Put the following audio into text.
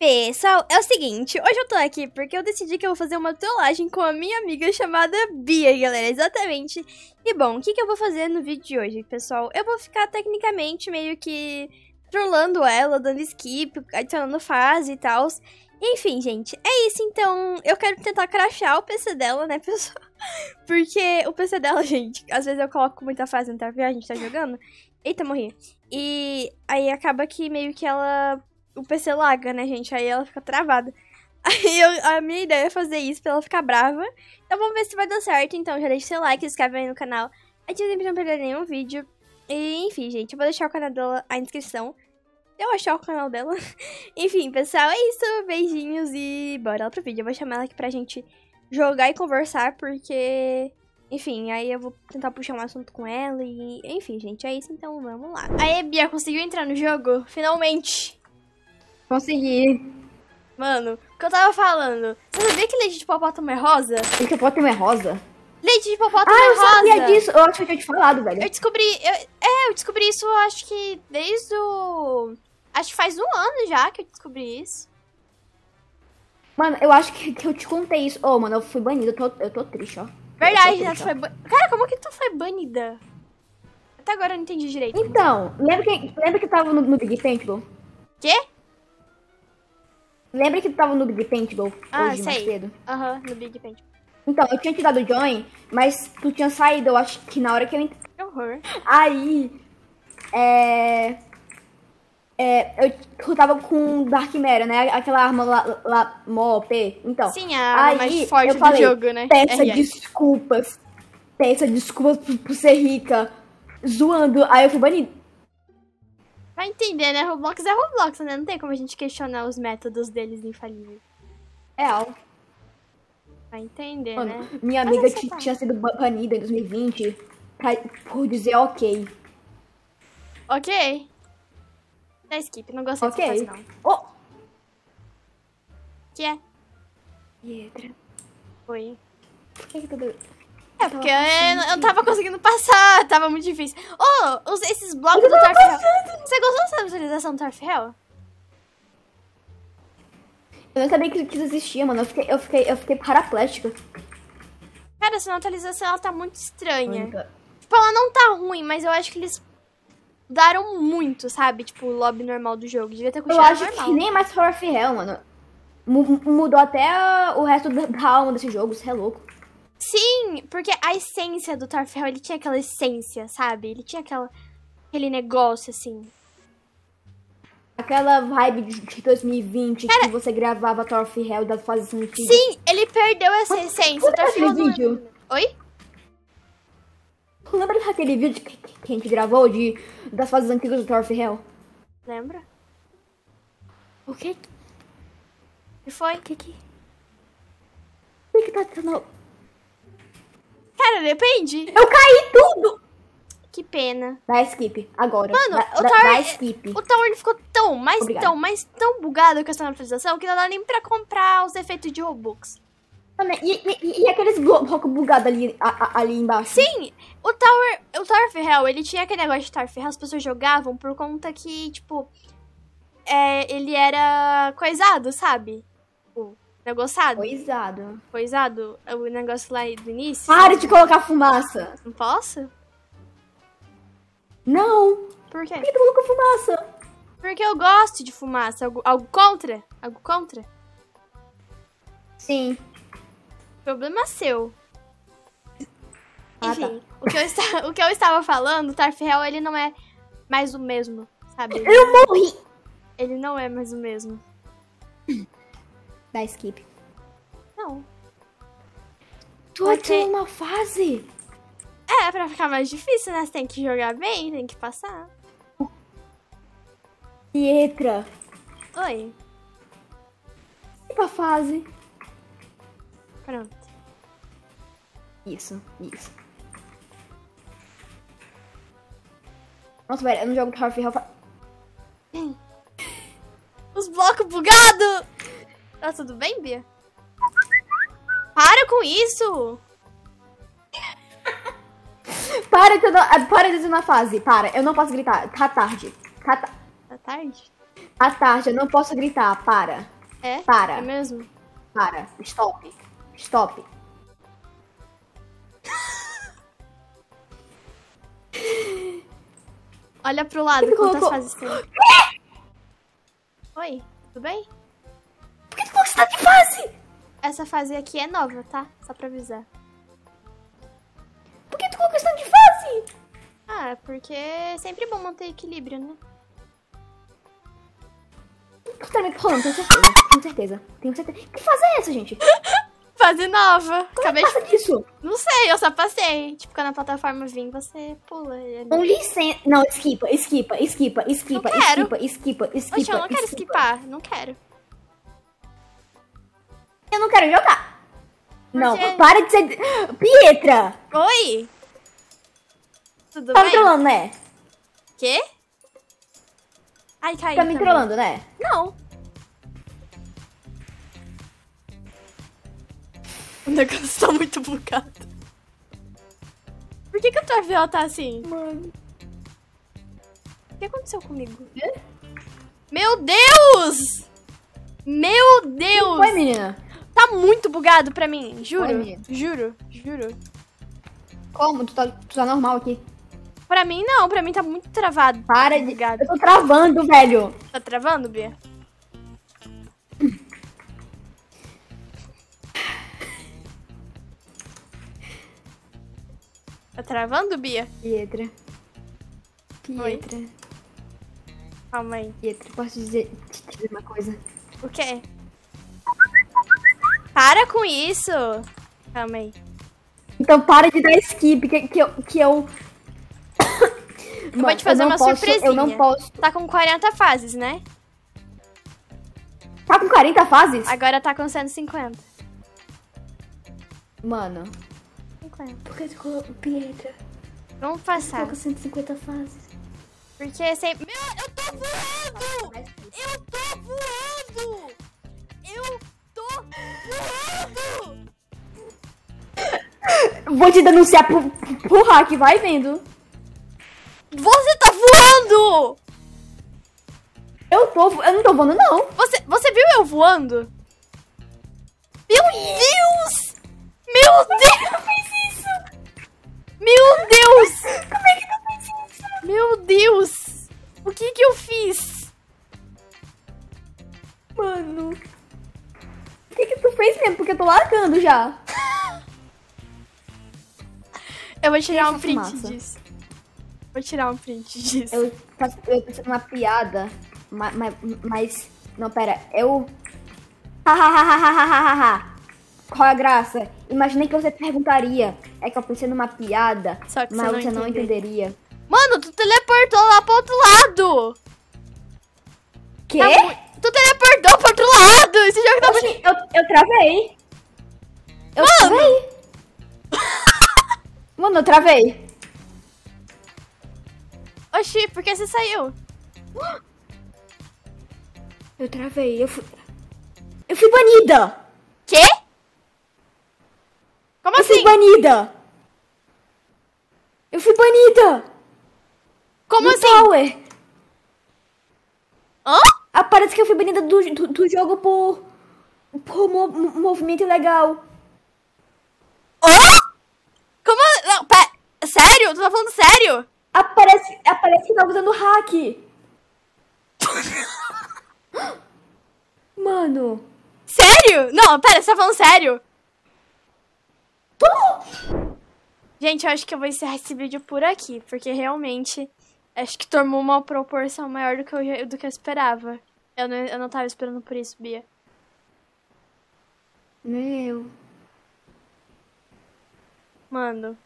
Pessoal, é o seguinte, hoje eu tô aqui porque eu decidi que eu vou fazer uma trollagem com a minha amiga chamada Bia, galera, exatamente. E bom, o que, que eu vou fazer no vídeo de hoje, pessoal? Eu vou ficar tecnicamente meio que trollando ela, dando skip, adicionando fase e tal. Enfim, gente, é isso, então eu quero tentar crashar o PC dela, né, pessoal? Porque o PC dela, gente, às vezes eu coloco muita fase no TFA, a gente tá jogando. Eita, morri. E aí acaba que meio que ela o PC laga, né, gente? Aí ela fica travada. Aí eu, a minha ideia é fazer isso pra ela ficar brava. Então vamos ver se vai dar certo. Então já deixa seu like, se inscreve aí no canal. Ativa pra não perder nenhum vídeo. E enfim, gente, eu vou deixar o canal dela, a inscrição. Eu achar o canal dela. enfim, pessoal, é isso. Beijinhos e bora lá pro vídeo. Eu vou chamar ela aqui pra gente jogar e conversar, porque... Enfim, aí eu vou tentar puxar um assunto com ela e... Enfim, gente, é isso. Então vamos lá. Aí, Bia, conseguiu entrar no jogo? Finalmente! Consegui. Mano, o que eu tava falando? Você sabia que leite de hipopótamo é rosa? Leite de hipopótamo é rosa? Leite de hipopótamo ah, é rosa. Ah, eu sabia disso. Eu acho que eu tinha te falado, velho. Eu descobri... Eu, é, eu descobri isso acho que desde o... Acho que faz um ano já que eu descobri isso. Mano, eu acho que, que eu te contei isso. Ô, oh, mano, eu fui banida. Eu tô, eu tô triste, ó. Verdade, né? Foi ban... Cara, como que tu foi banida? Até agora eu não entendi direito. Então, lembra que, lembra que tava no, no Big Temple? Quê? Lembra que tu tava no Big Paintball ah, hoje sei. mais cedo? Aham, uhum, no Big Paintball. Então, eu tinha te dado join, mas tu tinha saído, eu acho que na hora que eu entrei. Que horror. Aí, é... É, eu, eu tava com Dark Mera, né? Aquela arma lá, lá mó OP. Então, Sim, a arma aí, mais forte do falei, jogo, né? Peça desculpas. Peça desculpas por, por ser rica. Zoando. Aí eu fui banido. Vai entender, né? Roblox é Roblox, né? Não tem como a gente questionar os métodos deles infalíveis. É algo. Vai entender, Mano, né? Minha amiga tinha sido banida em 2020 por dizer ok. Ok. Dá skip, não gostei okay. dessa frase, não. Oh. Que é? Pietra. Oi. Por que que tudo... É, porque eu, eu tava conseguindo passar, tava muito difícil. Oh, esses blocos do Tarfel. Você gostou dessa atualização do Tarfel? Eu não sabia que isso existia, mano. Eu fiquei, eu fiquei, eu fiquei paraplética. Cara, essa atualização ela tá muito estranha. Única. Tipo, ela não tá ruim, mas eu acho que eles mudaram muito, sabe? Tipo, o lobby normal do jogo. Devia ter continuado normal. Eu acho que nem mais Tarfel, mano. M mudou até o resto da alma desse jogo, você é louco. Sim, porque a essência do Tarfel, ele tinha aquela essência, sabe? Ele tinha aquela, aquele negócio, assim. Aquela vibe de 2020 Cara, que você gravava Torfhell das fases antigas. Sim, ele perdeu essa Mas, essência. Lembra aquele vídeo? Oi? Lembra daquele vídeo que, que a gente gravou de, das fases antigas do Torfhell? Lembra? O que? O que foi? O que que... O que tá tendo... Cara, depende. Eu caí tudo! Que pena. Dá skip, agora. Mano, dá, o Tower... Dá skip. O Tower ficou tão, mas Obrigado. tão, mas tão bugado com essa atualização que não dá nem pra comprar os efeitos de Robux. E, e, e aqueles blocos bugados ali, a, ali embaixo? Sim! O Tower, o Tower Ferrell, ele tinha aquele negócio de Tower Ferrell, as pessoas jogavam por conta que, tipo, é, ele era coisado, sabe? Tipo, negociado. Coisado. Coisado? O negócio lá do início. Pare de colocar fumaça. Não posso? Não. Por quê? Por que tu colocou fumaça? Porque eu gosto de fumaça. Algo, algo contra? Algo contra? Sim. Problema seu. Ah, Enfim, tá. o, que eu está, o que eu estava falando, o Tarfel, ele não é mais o mesmo, sabe? Eu morri! Ele não é mais o mesmo. Dá skip. Não. Tu okay. uma fase? É, pra ficar mais difícil, né? Você tem que jogar bem, tem que passar. Pietra. Oi. E pra fase? Pronto. Isso, isso. Nossa, velho, eu não jogo Hell. Os blocos bugados! Tá tudo bem, Bia? Para com isso! Para, que eu não, para de na fase. Para, eu não posso gritar. Tá tarde. Tá, ta... tá tarde? À tarde, eu não posso gritar. Para. É? Para. É mesmo? Para. Stop. Stop. Olha pro lado, quantas colocou- fases tem? Oi, tudo bem? Que cidade de fase? Essa fase aqui é nova, tá? Só pra avisar. Por que tu colocou cidade de fase? Ah, porque é sempre bom manter equilíbrio, né? Tu tá me rolando, tenho certeza. Tenho certeza. Tenho certeza. Que fase é essa, gente? Fase nova. Acabei de... Passa disso. Não sei, eu só passei. Tipo, quando a plataforma vir, você pula. ele. Com licença. Não, esquipa, esquipa, esquipa, esquipa, esquipa, esquipa, esquipa. Oxe, eu não quero esquipa. esquipar. Não quero. Eu não quero jogar. Não, quê? para de ser. Pietra! Oi? Tudo Tá me bem? trollando, né? Quê? Ai, caí. Tá me também. trollando, né? Não. O negócio tá muito bugado. Por que, que o Travel tá assim? Mano. O que aconteceu comigo? Meu Deus! Meu Deus! Oi, menina. Tá muito bugado pra mim, juro. Oi, juro, juro. Como? Tu tá, tu tá normal aqui. Pra mim não, pra mim tá muito travado. Para de. Bugado. Eu tô travando, velho. Tá travando, Bia? Tá travando, Bia? Pietra. Oi. Pietra. Calma aí. Pietra, posso dizer, te dizer uma coisa? O quê? Para com isso! Calma aí. Então para de dar skip, que, que eu. Que eu... Eu vou te fazer uma posso, surpresinha. Eu não posso. Tá com 40 fases, né? Tá com 40 fases? Agora tá com 150. Mano. 50. Por que tu colocou Pietra? Vamos passar. Coloca 150 fases. Porque é sempre. Meu, eu tô voando! Eu Vou te denunciar pro, pro hack, vai vendo. Você tá voando! Eu tô. Eu não tô voando, não. Você, você viu eu voando? Meu Deus! Meu Deus! Meu Deus! Eu vou tirar um print fumaça. disso. Vou tirar um print disso. Eu eu tô uma piada, ma- ma- mas. Não, pera. Eu. Qual é a graça? Imaginei que você perguntaria. É que eu pensei numa piada, Só que você mas não você não entenderia. Mano, tu teleportou lá pro outro lado! Quê? Tá tu teleportou pro outro lado! Esse jogo tá muito... Oxi, eu, eu travei. Eu Mano! travei. Mano, eu travei. Oxi, por que você saiu? Eu travei. Eu fui. Eu fui banida! Quê? Como Eu fui assim? banida! Eu fui banida! Como no assim? Tower! Hã? Ah, parece que eu fui banida do, do, do jogo por. por mo- movimento ilegal. Hã? Como? Não, pera. Sério? Tu tá falando sério? Aparece, aparece que tá usando hack. Mano. Sério? Não, pera, você tá falando sério? Gente, eu acho que eu vou encerrar esse vídeo por aqui, porque realmente acho que tomou uma proporção maior do que eu, do que eu esperava. Eu não, eu não tava esperando por isso, Bia. Meu. Mano,